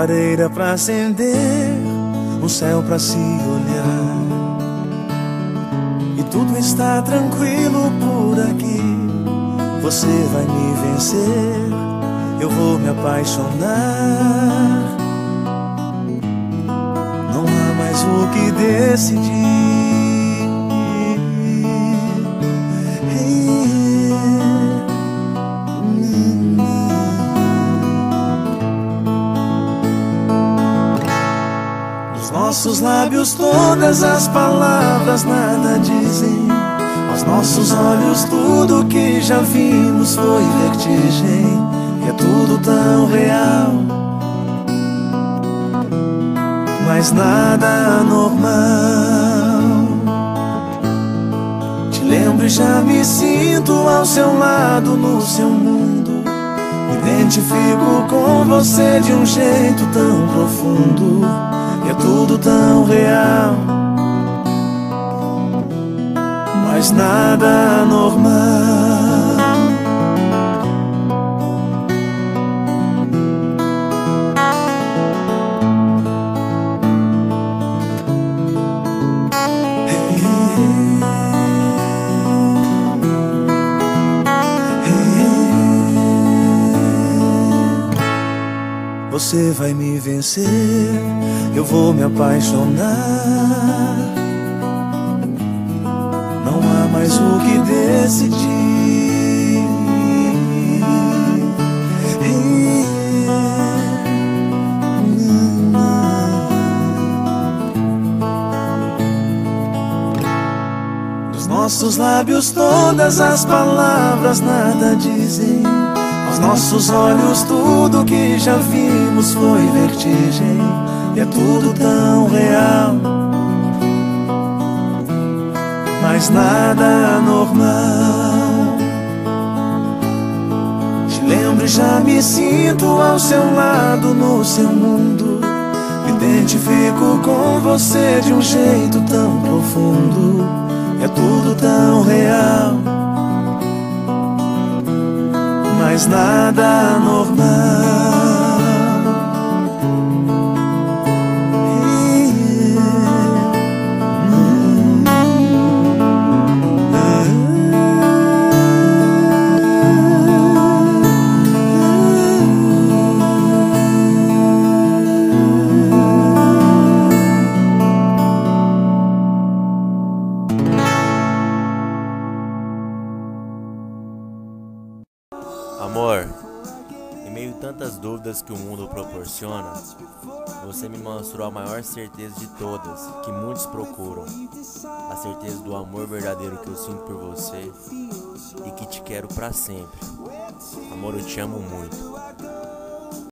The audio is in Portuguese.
Lareira pra acender, um céu pra se olhar. E tudo está tranquilo por aqui. Você vai me vencer, eu vou me apaixonar. Não há mais o que decidir. Nos nossos lábios todas as palavras nada dizem. Aos nossos olhos tudo que já vimos foi vertigem. E é tudo tão real. Mas nada normal. Te lembro e já me sinto ao seu lado no seu mundo. Me identifico com você de um jeito tão profundo. E é tudo tão real. Mas nada normal. Você vai me vencer, eu vou me apaixonar. Nossos lábios todas as palavras nada dizem. Aos nossos olhos tudo que já vimos foi vertigem e é tudo tão real. Mas nada normal. Te lembro e já me sinto ao seu lado no seu mundo. Me identifico com você de um jeito tão profundo. Tudo tão real mas nada normal. Amor, em meio a tantas dúvidas que o mundo proporciona, você me mostrou a maior certeza de todas que muitos procuram. A certeza do amor verdadeiro que eu sinto por você e que te quero para sempre. Amor, eu te amo muito.